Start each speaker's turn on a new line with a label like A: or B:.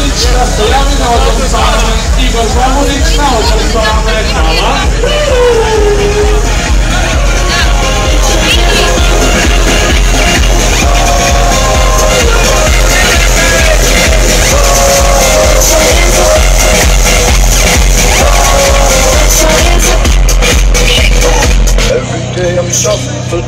A: uliczka, stojamy na odwrócone i gorszła uliczka, odwrócone, mała. Every day I'm shopping for